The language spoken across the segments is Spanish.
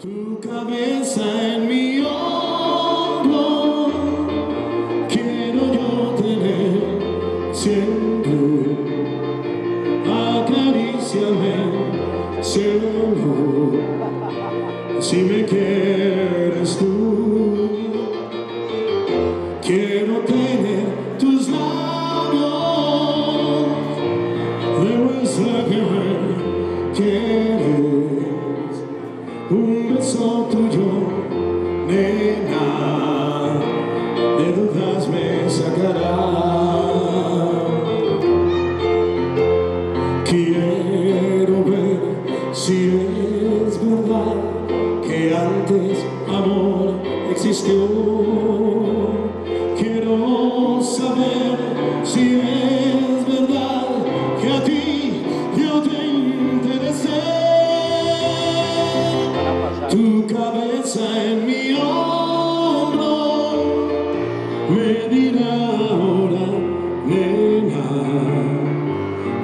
Tu cabeza en mi hombro, quiero yo tener siempre. Acaríciame, Señor, si me quieres tú. Quiero tener tus labios de vuestra que me quieres. Un beso tuyo, nena, de dudas me sacará. Quiero ver si es verdad que antes amor existió. Quiero saber si es Tu cabeza en mi hombro me dirá ahora, nena,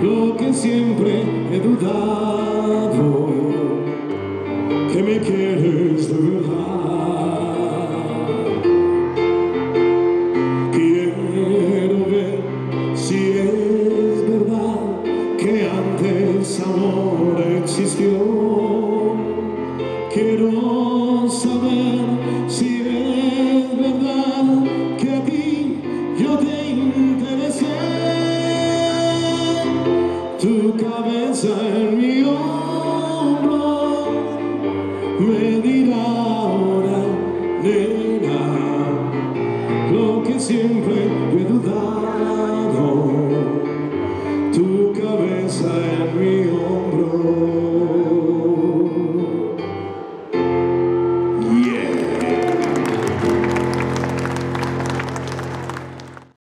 lo que siempre he dudado, que me quieres de verdad. Quiero ver si es verdad que antes amor existió. Quiero saber si es verdad que a ti yo te interesé. Tu cabeza en mi hombro me dirá ahora, nena, lo que siempre